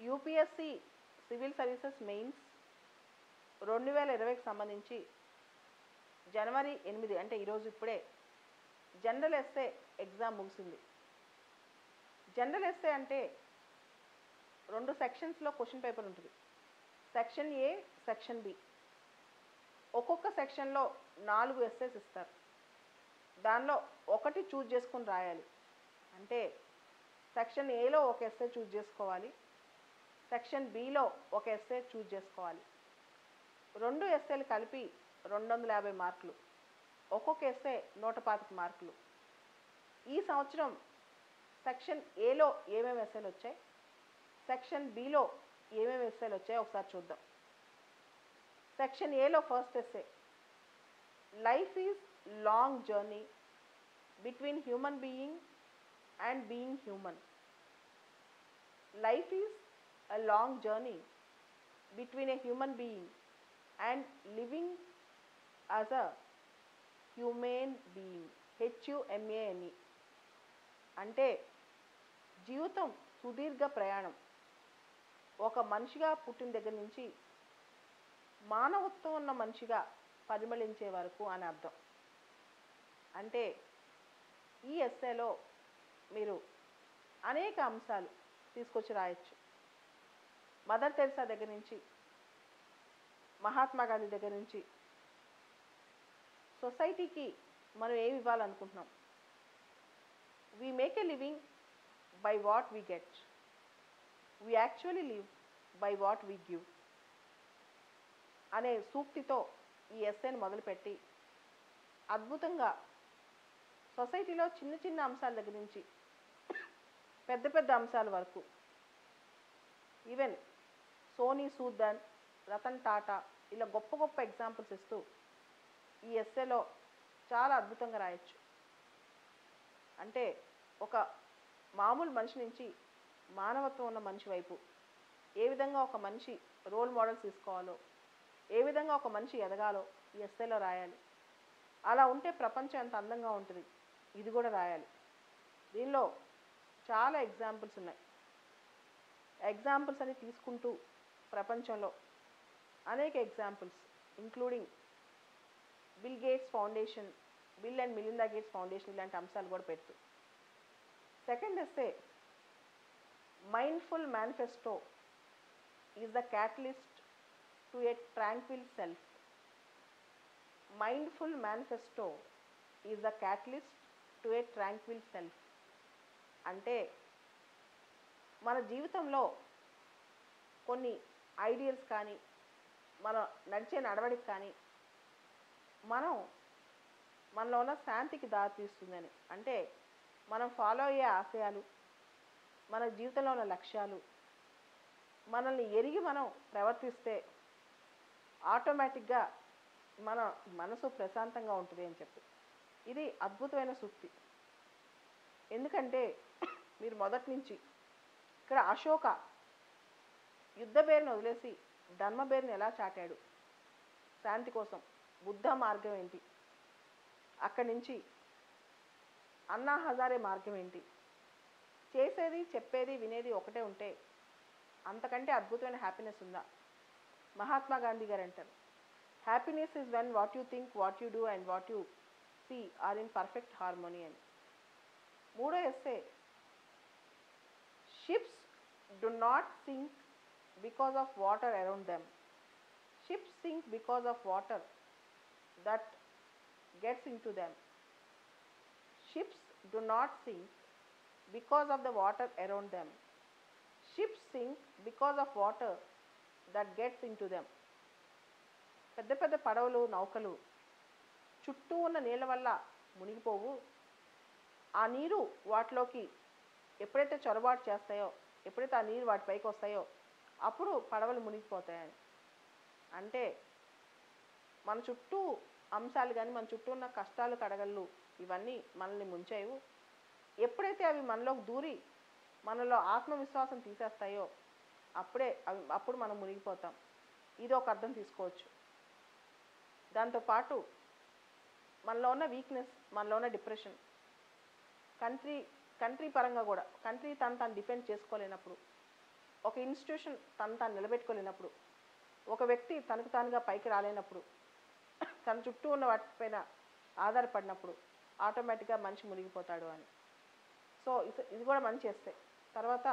UPSC civil services mains రెండు వేల ఇరవైకి సంబంధించి జనవరి ఎనిమిది అంటే ఈరోజు ఇప్పుడే జనరల్ ఎస్సే ఎగ్జామ్ ముగిసింది. జనరల్ ఎస్సే అంటే రెండు సెక్షన్స్లో క్వశ్చన్ పేపర్ ఉంటుంది. Section A section B. ఒక్కొక్క సెక్షన్లో నాలుగు ఎస్సేస్ ఇస్తారు. దానిలో ఒకటి చూజ్ చేసుకొని రాయాలి. అంటే సెక్షన్ ఏలో ఒక ఎస్సే చూజ్ చేసుకోవాలి. సెక్షన్ బిలో ఒక ఎస్ఏ చూజ్ చేసుకోవాలి. రెండు ఎస్ఏలు కలిపి రెండు వందల యాభై మార్కులు. ఒక్కొక్క ఎస్ఏ నూట పాతిక మార్కులు. ఈ సంవత్సరం సెక్షన్ ఏలో ఏమేమి ఎస్ఏలు వచ్చాయి? సెక్షన్ బిలో ఏమేమి ఎస్ఏలు వచ్చాయో ఒకసారి చూద్దాం. సెక్షన్ ఏలో first essay life is long journey between human being and being human life is a long journey between a human being and living as a human being H U M A N E అంటే జీవితం సుదీర్ఘ ప్రయాణం. ఒక మనిషిగా పుట్టిన దగ్గర నుంచి మానవత్వం ఉన్న మనిషిగా పరిమళించే వరకు అని అర్థం. అంటే ఈ ఎస్ఏలో మీరు అనేక అంశాలు తీసుకొచ్చి రాయొచ్చు. మదర్ తెరిసా దగ్గర నుంచి మహాత్మా గాంధీ దగ్గర నుంచి సొసైటీకి మనం ఏమి ఇవ్వాలనుకుంటున్నాం? We make a living by what we get we actually live by what we give అనే సూక్తితో ఈ ఎస్ఏని మొదలుపెట్టి అద్భుతంగా సొసైటీలో చిన్న చిన్న అంశాల దగ్గర నుంచి పెద్ద పెద్ద అంశాల వరకు ఈవెన్ సోనీ సూదన్ రతన్ టాటా ఇలా గొప్ప గొప్ప ఎగ్జాంపుల్స్ ఇస్తూ ఈ ఎస్సేలో చాలా అద్భుతంగా రాయొచ్చు. అంటే ఒక మామూలు మనిషి నుంచి మానవత్వం ఉన్న మనిషి వైపు ఏ విధంగా ఒక మనిషి రోల్ మోడల్స్ తీసుకోవాలో ఏ విధంగా ఒక మనిషి ఎదగాలో ఈ ఎస్సేలో రాయాలి. అలా ఉంటే ప్రపంచం ఎంత అందంగా ఉంటుంది ఇది కూడా రాయాలి. దీనిలో చాలా ఎగ్జాంపుల్స్ ఉన్నాయి. ఎగ్జాంపుల్స్ అని తీసుకుంటూ ప్రపంచంలో అనేక examples including Bill Gates foundation Bill and Melinda Gates foundation ఇలాంటి అంశాలు కూడా పెడుతూ. సెకండ్ వస్తే mindful manifesto is the catalyst to a tranquil self mindful manifesto is the catalyst to a tranquil self అంటే మన జీవితంలో కొన్ని ఐడియల్స్ కానీ మనం నడిచే నడవడికి కానీ మనం మనలో ఉన్న శాంతికి దారితీస్తుందని అంటే మనం ఫాలో అయ్యే ఆశయాలు మన జీవితంలో ఉన్న లక్ష్యాలు మనల్ని ఎరిగి మనం ప్రవర్తిస్తే ఆటోమేటిక్గా మన మనసు ప్రశాంతంగా ఉంటుంది అని చెప్పి. ఇది అద్భుతమైన సూక్తి. ఎందుకంటే మీరు మొదటి నుంచి ఇక్కడ అశోక యుద్ధ పేరుని వదిలేసి ధర్మబేరుని ఎలా చాటాడు? శాంతి కోసం బుద్ధ మార్గం ఏంటి? అక్కడి నుంచి అన్నా హజారే మార్గం ఏంటి? చేసేది చెప్పేది వినేది ఒకటే ఉంటే అంతకంటే అద్భుతమైన హ్యాపీనెస్ ఉందా? మహాత్మా గాంధీ గారు అంటారు. Happiness is when what you think what you do and what you see are in perfect harmony అని. మూడో essay ships do not sink because of water around them ships sink because of water that gets into them ships do not sink because of the water around them ships sink because of water that gets into them పెద్ద పెద్ద పడవలు నౌకలు చుట్టూ ఉన్న నీళ్ళ వల్ల మునిగిపోవు. ఆ నీరు వాటిలోకి ఎప్పుడైతే చొరబాటు చేస్తాయో ఎప్పుడైతే ఆ నీరు వాటిపైకి వస్తాయో అప్పుడు పడవలు మునిగిపోతాయని. అంటే మన చుట్టూ అంశాలు కానీ మన చుట్టూ ఉన్న కష్టాలు కడగళ్ళు ఇవన్నీ మనల్ని ముంచేవు ఎప్పుడైతే అవి మనలోకి దూరి మనలో ఆత్మవిశ్వాసం తీసేస్తాయో అప్పుడే అవి అప్పుడు మనం మునిగిపోతాం. ఇది ఒక అర్థం తీసుకోవచ్చు. దాంతోపాటు మనలో ఉన్న వీక్నెస్ మనలో ఉన్న డిప్రెషన్ కంట్రీ కంట్రీ పరంగా కూడా కంట్రీ తను తను డిఫెండ్ చేసుకోలేనప్పుడు ఒక ఇన్స్టిట్యూషన్ తను తాను నిలబెట్టుకోలేనప్పుడు ఒక వ్యక్తి తనకు తానుగా పైకి రాలేనప్పుడు తన చుట్టూ ఉన్న వాటిపైన ఆధారపడినప్పుడు ఆటోమేటిక్గా మనిషి మునిగిపోతాడు అని. సో ఇది ఇది కూడా మంచి వేస్తే తర్వాత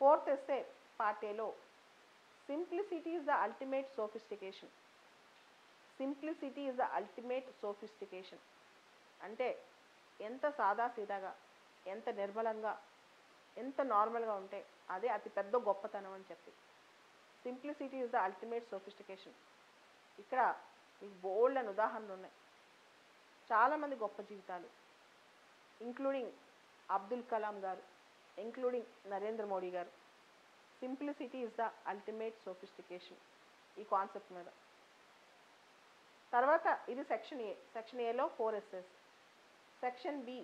ఫోర్త్ ఎస్సే పార్టీలో simplicity is the ultimate sophistication simplicity is the ultimate sophistication అంటే ఎంత సాదాసీదాగా ఎంత నిర్మలంగా ఎంత నార్మల్గా ఉంటే అదే అతి పెద్ద గొప్పతనం అని చెప్పి. Simplicity is the ultimate sophistication. ఇక్కడ మీకు బోల్డ్ అని ఉదాహరణలు ఉన్నాయి. చాలామంది గొప్ప జీవితాలు ఇంక్లూడింగ్ అబ్దుల్ కలాం గారు ఇంక్లూడింగ్ నరేంద్ర మోడీ గారు. Simplicity is the ultimate sophistication ఈ కాన్సెప్ట్ మీద. తర్వాత ఇది సెక్షన్ ఏ సెక్షన్ ఏలో four essays section B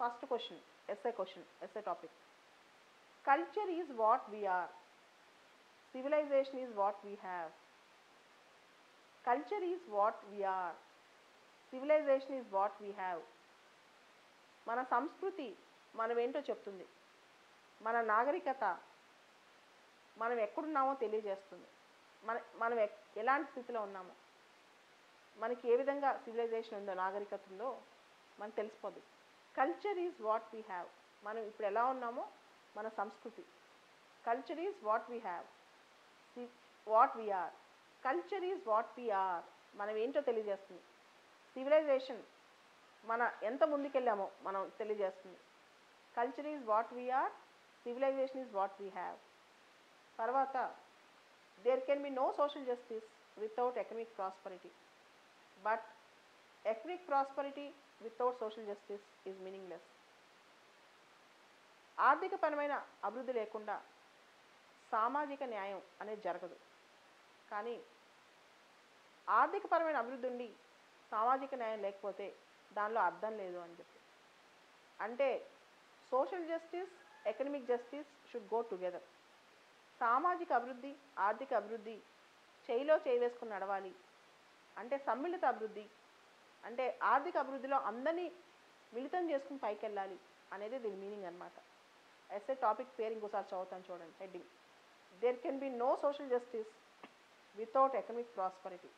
first question. Essay question essay topic culture is what we are civilization is what we have culture is what we are civilization is what we have మన సంస్కృతి మనం ఏంటో చెప్తుంది. మన నాగరికత మనం ఎక్కడున్నామో తెలియజేస్తుంది. మన మనం ఎక్- ఎలాంటి స్థితిలో ఉన్నామో. మనకి ఏ విధంగా సివిలైజేషన్ ఉందో నాగరికత ఉందో మనకు తెలిసిపోద్ది. Culture is what we have మనం ఇప్పుడు ఎలా ఉన్నామో మన సంస్కృతి. Culture is what we have what we are culture is what we are మనం ఏంటో తెలియజేస్తుంది. సివిలైజేషన్ మన ఎంత ముందుకెళ్ళామో మనం తెలియజేస్తుంది. Culture is what we are civilization is what we have తర్వాత there can be no social justice without economic prosperity but economic prosperity without social justice is meaningless ఆర్థికపరమైన అభివృద్ధి లేకుండా సామాజిక న్యాయం అనేది జరగదు. కానీ ఆర్థికపరమైన అభివృద్ధి ఉండి సామాజిక న్యాయం లేకపోతే దానిలో అర్థం లేదు అని చెప్పి. అంటే social justice economic justice should go together సామాజిక అభివృద్ధి ఆర్థిక అభివృద్ధి చేయిలో చేయి వేసుకుని నడవాలి. అంటే సమ్మిళిత అభివృద్ధి అంటే ఆర్థిక అభివృద్ధిలో అందరినీ మిళితం చేసుకుని పైకి వెళ్ళాలి అనేది దీని మీనింగ్ అనమాట ఎస్ఏ టాపిక్ పేరు ఇంకోసారి చదువుతాను చూడండి. Heading there can be no social justice without economic prosperity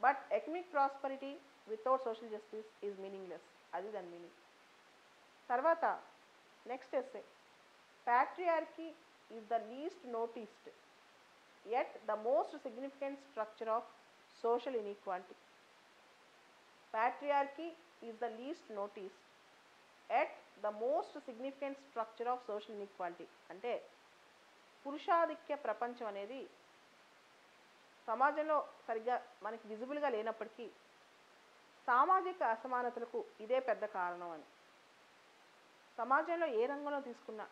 but economic prosperity without social justice is meaningless అది దాని మీనింగ్ తర్వాత next essay patriarchy is the least noticed yet the most significant structure of social inequality. Patriarchy is the least noticed at the most significant structure of social inequality. అంటే పురుషాధిక్య ప్రపంచం అనేది సమాజంలో సరిగ్గా మనకి విజిబుల్గా లేనప్పటికీ సామాజిక అసమానతలకు ఇదే పెద్ద కారణం అని. సమాజంలో ఏ రంగంలో తీసుకున్నా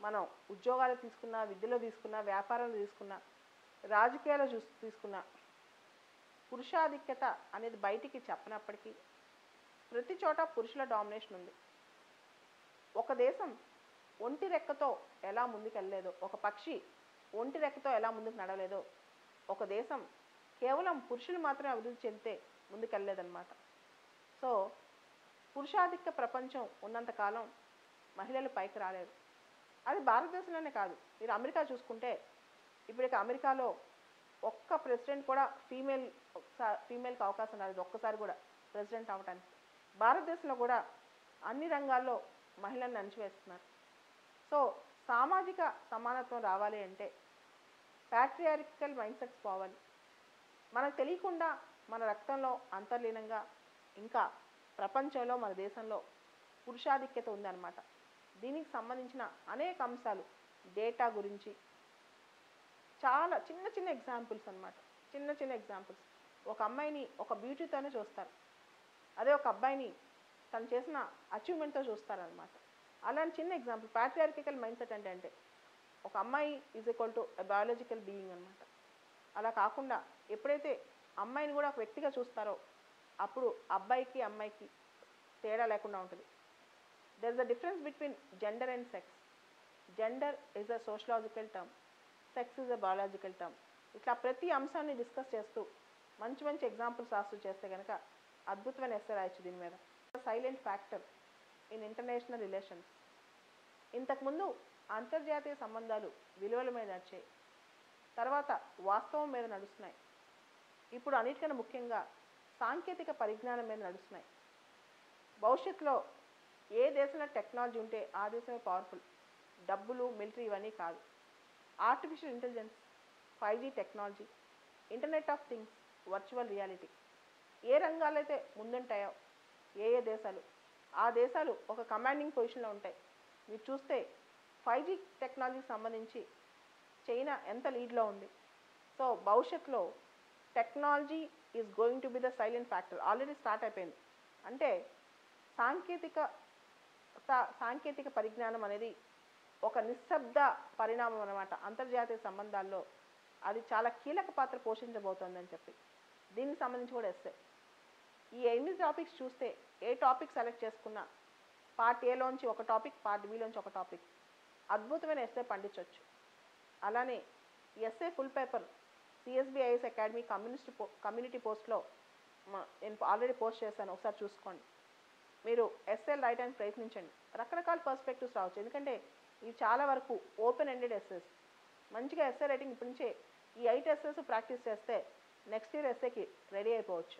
మనం ఉద్యోగాలు తీసుకున్నా విద్యలో తీసుకున్నా వ్యాపారంలో తీసుకున్నా రాజకీయాలు చూసి తీసుకున్నా పురుషాధిక్యత అనేది బయటికి చెప్పనప్పటికీ ప్రతి చోట పురుషుల డామినేషన్ ఉంది. ఒక దేశం ఒంటి రెక్కతో ఎలా ముందుకెళ్ళలేదో ఒక పక్షి ఒంటి రెక్కతో ఎలా ముందుకు నడవలేదో ఒక దేశం కేవలం పురుషులు మాత్రమే అభివృద్ధి చెందితే ముందుకెళ్ళలేదన్నమాట సో పురుషాధిక్య ప్రపంచం ఉన్నంతకాలం మహిళలు పైకి రాలేదు. అది భారతదేశంలోనే కాదు. మీరు అమెరికా చూసుకుంటే ఇప్పుడు అమెరికాలో ఒక్క ప్రెసిడెంట్ కూడా ఫీమేల్ ఫీమేల్కి అవకాశం రాలేదు. ఒక్కసారి కూడా ప్రెసిడెంట్ అవ్వడానికి భారతదేశంలో కూడా అన్ని రంగాల్లో మహిళలను అణచివేస్తున్నారు సో సామాజిక సమానత్వం రావాలి అంటే ప్యాట్రియారికల్ మైండ్ సెట్స్ పోవాలి. మనకు తెలియకుండా మన రక్తంలో అంతర్లీనంగా ఇంకా ప్రపంచంలో మన దేశంలో పురుషాధిక్యత ఉందన్నమాట. దీనికి సంబంధించిన అనేక అంశాలు డేటా గురించి చాలా చిన్న చిన్న ఎగ్జాంపుల్స్ అనమాట చిన్న చిన్న ఎగ్జాంపుల్స్ ఒక అమ్మాయిని ఒక బ్యూటీతోనే చూస్తారు. అదే ఒక అబ్బాయిని తను చేసిన అచీవ్మెంట్తో చూస్తారనమాట అలాంటి చిన్న ఎగ్జాంపుల్ ప్యాట్రియార్కికల్ మైండ్ సెట్ అంటే అంటే ఒక అమ్మాయి is equal to biological being అనమాట అలా కాకుండా ఎప్పుడైతే అమ్మాయిని కూడా ఒక వ్యక్తిగా చూస్తారో అప్పుడు అబ్బాయికి అమ్మాయికి తేడా లేకుండా ఉంటుంది. There is a difference between gender and sex gender is a sociological term sex is a biological term ఇట్లా ప్రతి అంశాన్ని డిస్కస్ చేస్తూ మంచి మంచి ఎగ్జాంపుల్స్ రాస్తూ చేస్తే కనుక అద్భుతమైన ఎస్ఏ రాయొచ్చు దీని మీద. Silent factor in international relations ఇంతకుముందు అంతర్జాతీయ సంబంధాలు విలువల మీద నడిచాయి. తర్వాత వాస్తవం మీద నడుస్తున్నాయి. ఇప్పుడు అన్నిటికన్నా ముఖ్యంగా సాంకేతిక పరిజ్ఞానం మీద నడుస్తున్నాయి. భవిష్యత్తులో ఏ దేశంలో టెక్నాలజీ ఉంటే ఆ దేశమే పవర్ఫుల్ డబ్బులు మిలిటరీ ఇవన్నీ కాదు. Artificial intelligence five G technology internet of things virtual reality. ఏ రంగాలు అయితే ముందుంటాయో ఏ ఏ దేశాలు ఆ దేశాలు ఒక కమాండింగ్ పొజిషన్లో ఉంటాయి. మీరు చూస్తే ఫైవ్ జీ టెక్నాలజీకి సంబంధించి చైనా ఎంత లీడ్లో ఉంది. సో భవిష్యత్తులో technology is going to be the silent factor already start అయిపోయింది. అంటే సాంకేతిక సాంకేతిక పరిజ్ఞానం అనేది ఒక నిశ్శబ్ద పరిణామం అన్నమాట. అంతర్జాతీయ సంబంధాల్లో అది చాలా కీలక పాత్ర పోషించబోతోందని చెప్పి. దీనికి సంబంధించి కూడా ఎస్సే. ఈ ఎనిమిది టాపిక్స్ చూస్తే ఏ టాపిక్ సెలెక్ట్ చేసుకున్నా పార్ట్ ఏలోంచి ఒక టాపిక్ పార్ట్ బిలోంచి ఒక టాపిక్. అద్భుతమైన ఎస్సే పండించవచ్చు అలానే essay full paper CSBIS academy communist పో కమ్యూనిటీ పోస్ట్లో నేను ఆల్రెడీ పోస్ట్ చేశాను. ఒకసారి చూసుకోండి. మీరు ఎస్ఏలు రాయడానికి ప్రయత్నించండి. రకరకాల పర్స్పెక్టివ్స్ రావచ్చు. ఎందుకంటే ఇవి చాలా వరకు ఓపెన్ ఎండెడ్ ఎస్ఎస్ మంచిగా ఎస్ఏ రైటింగ్ ఇప్పటి నుంచే ఈ ఎయిట్ ఎస్ఎస్ ప్రాక్టీస్ చేస్తే నెక్స్ట్ ఇయర్ ఎస్ఏకి రెడీ అయిపోవచ్చు.